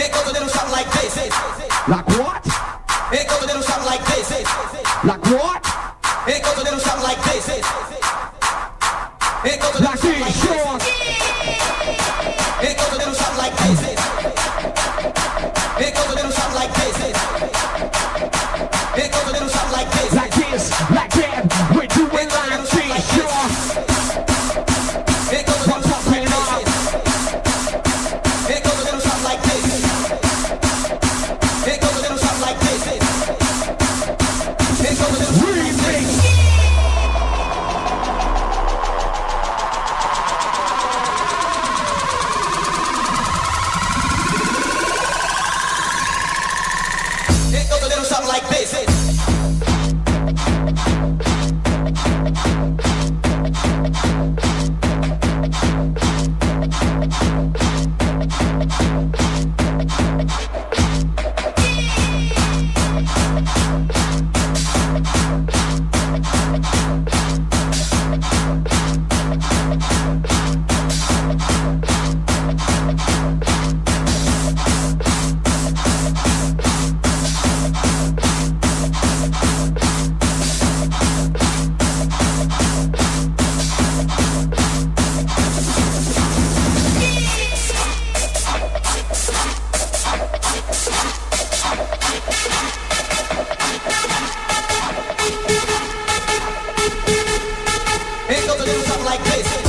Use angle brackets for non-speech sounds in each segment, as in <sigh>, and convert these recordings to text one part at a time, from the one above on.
It goes a little something like this. Like what? It goes a little something like this. Like what? It goes a little something like this. It goes a little something like this. It goes a little something like this. like this.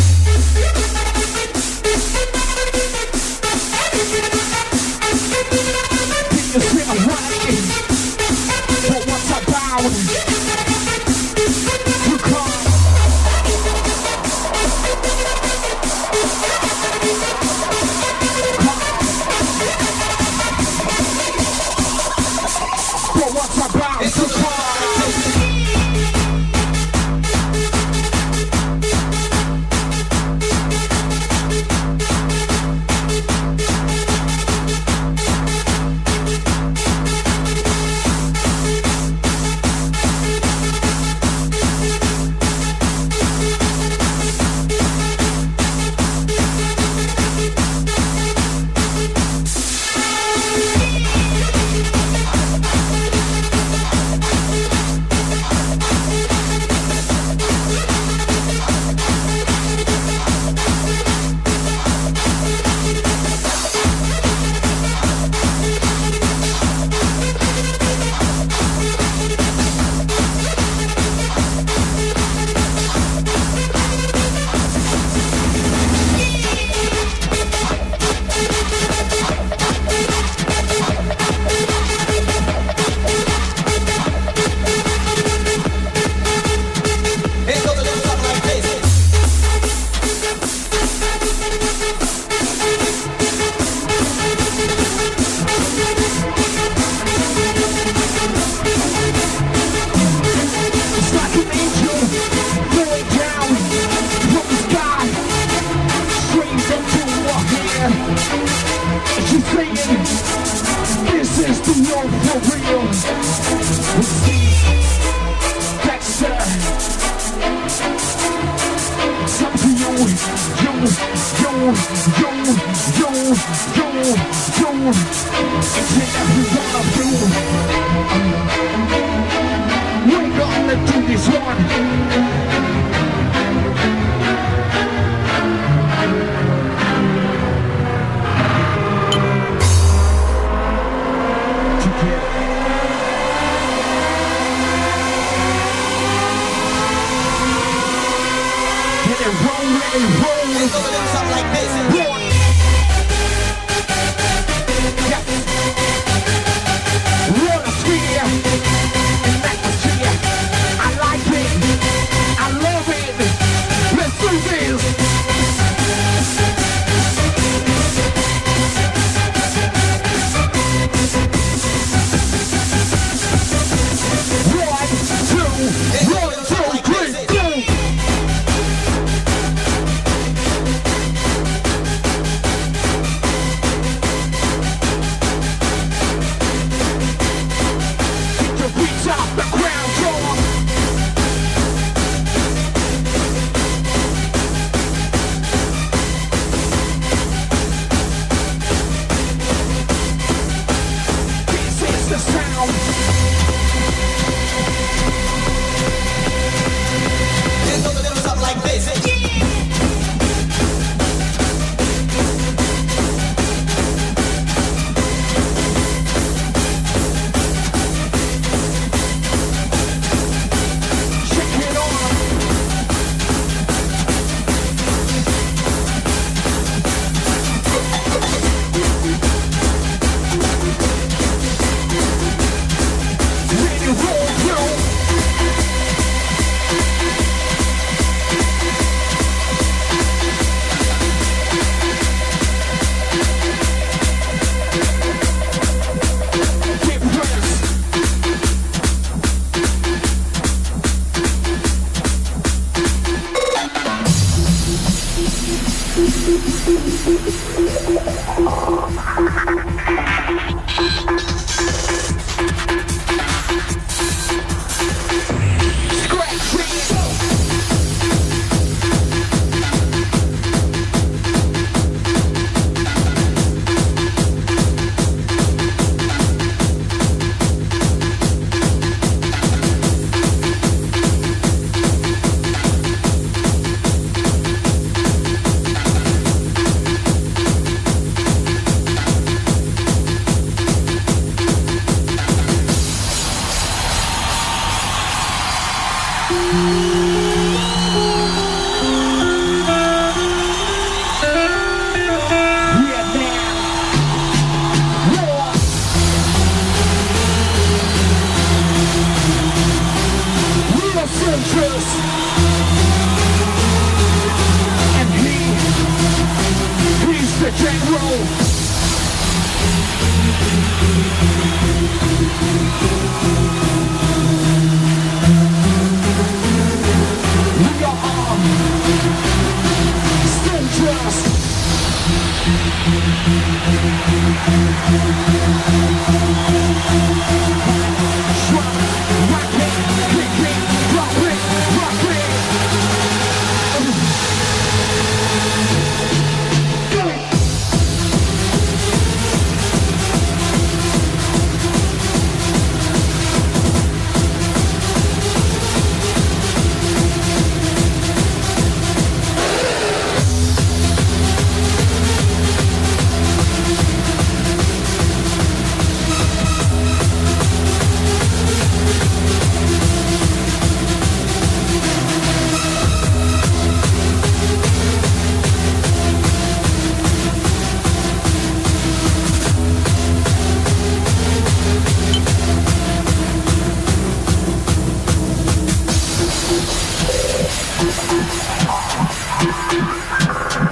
you <laughs>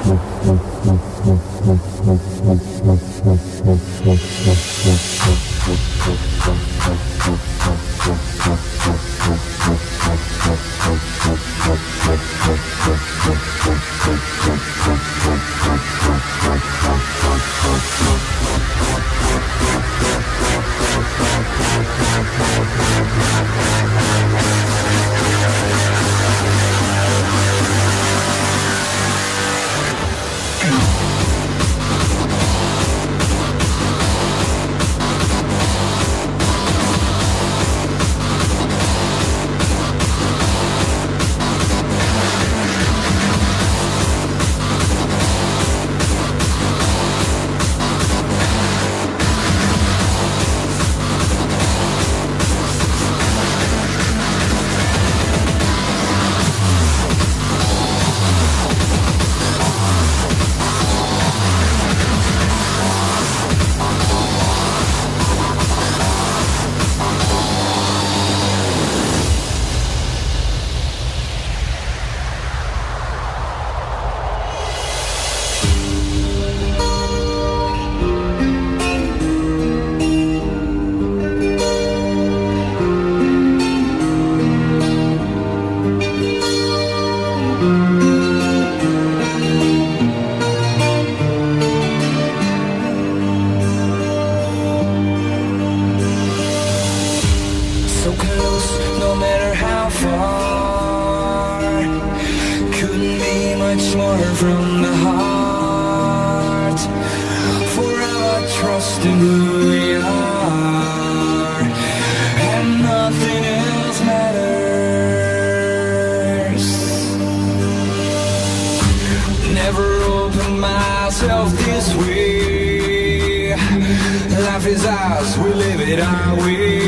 Mm-hmm. far. Couldn't be much more from the heart. For our trust in who we are. And nothing else matters. Never opened myself this way. Life is ours, we live it our way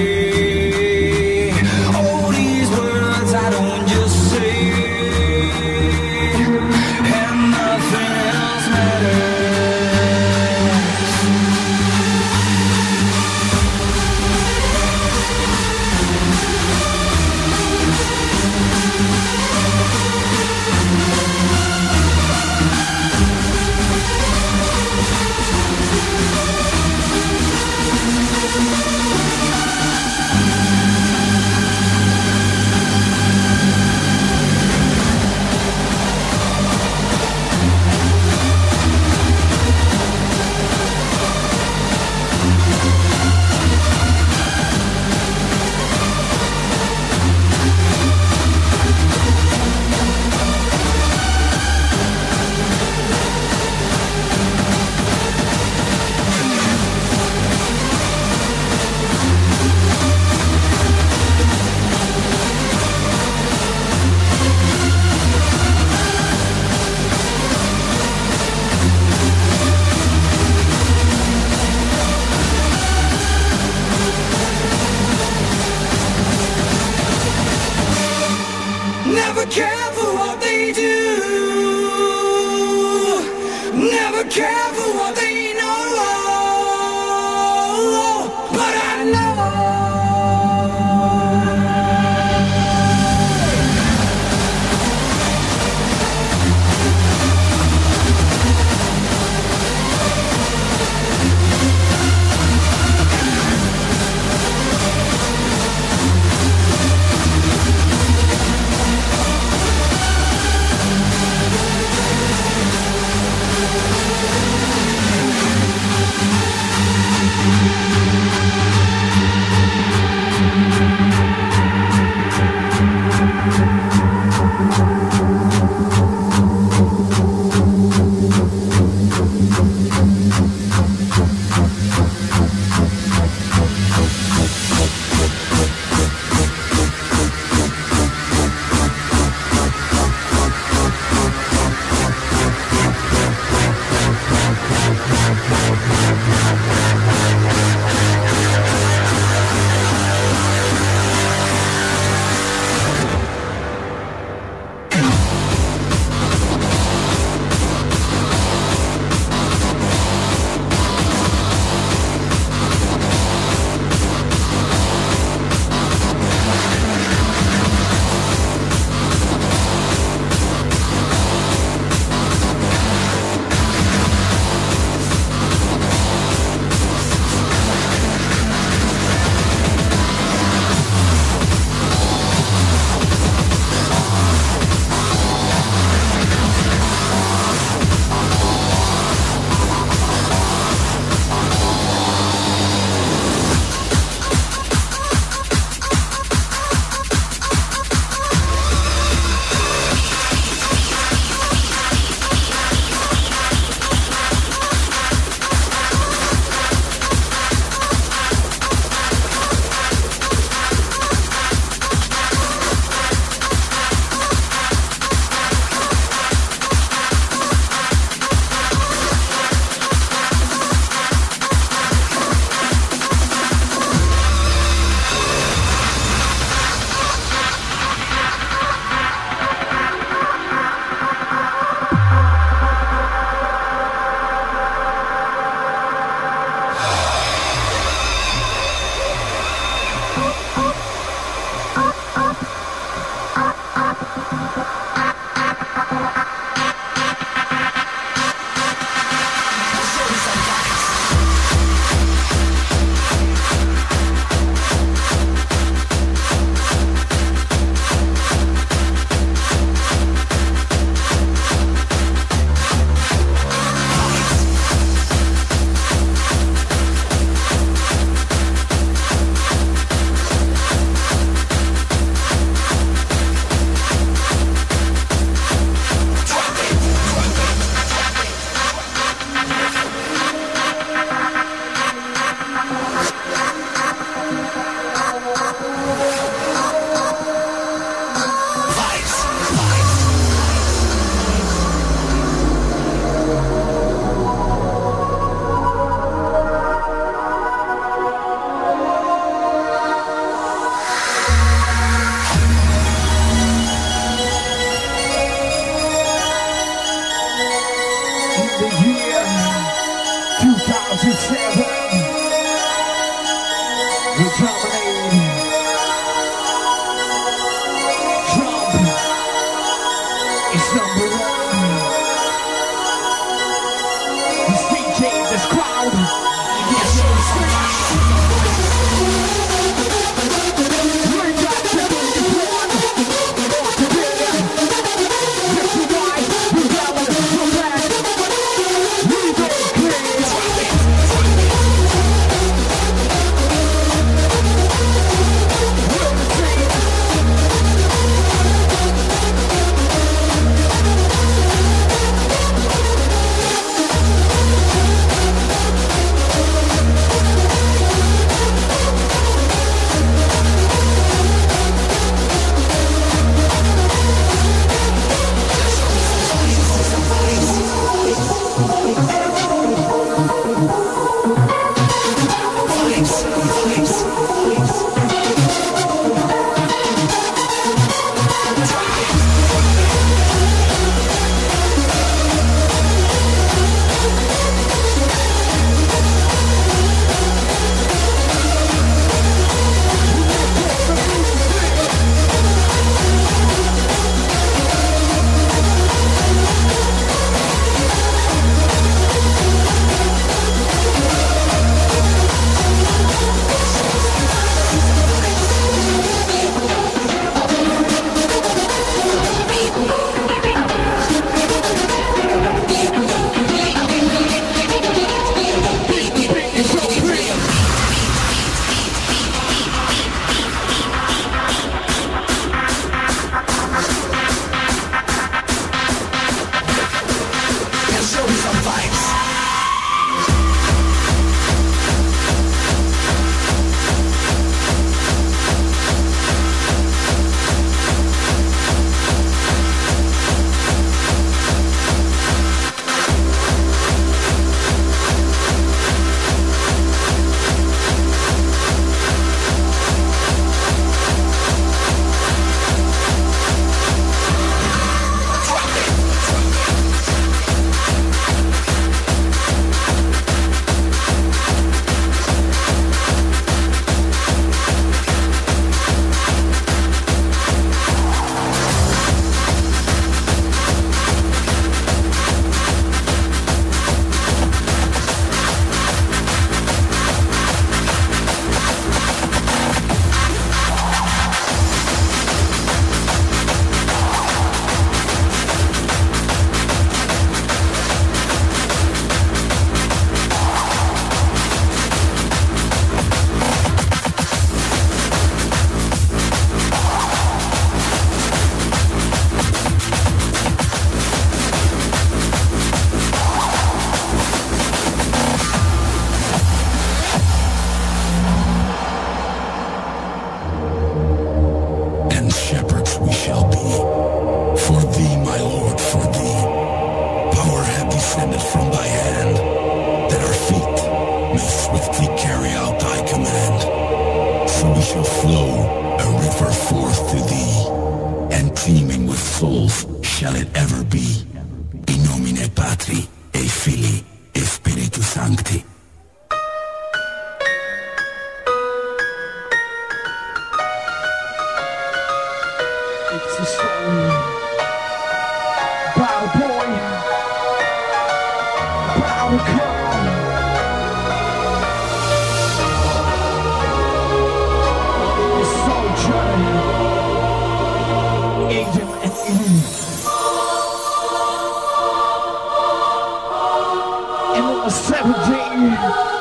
17.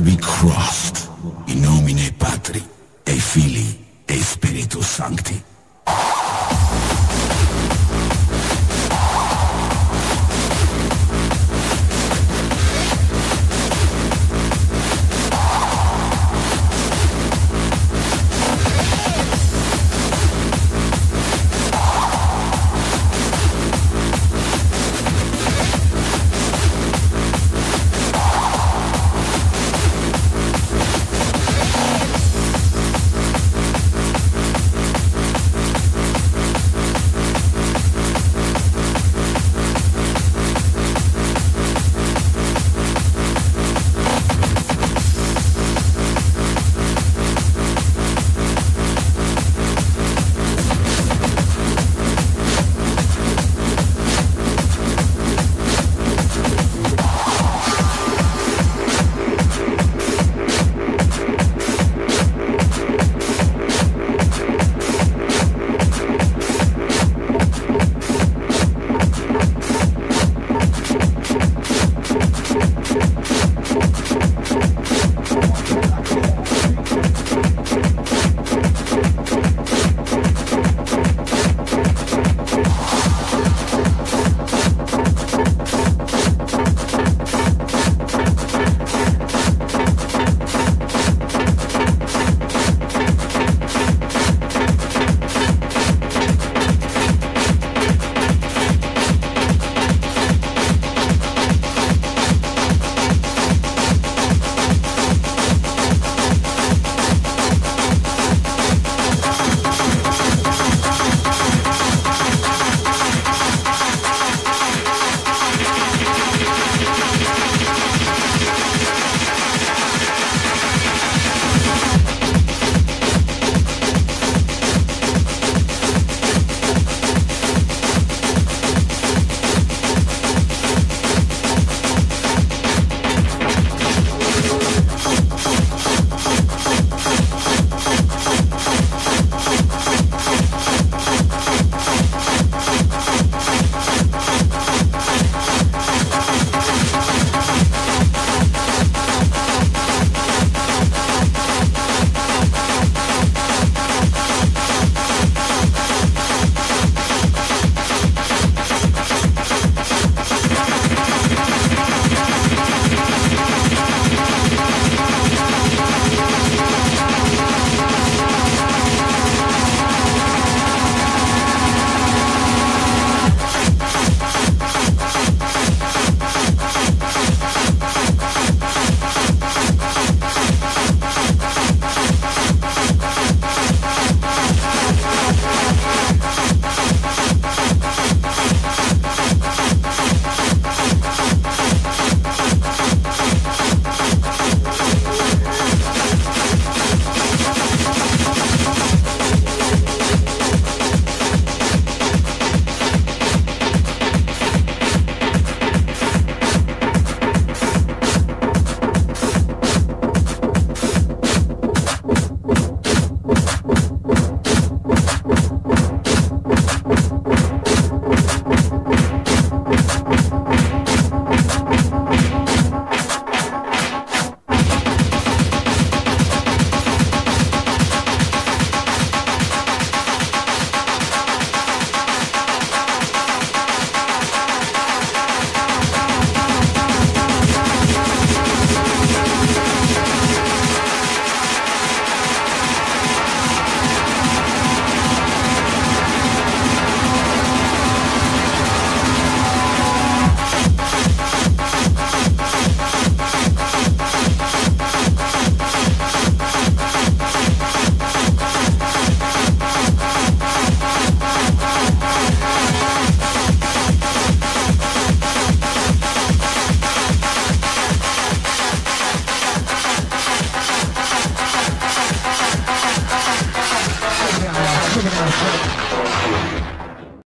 Be crossed.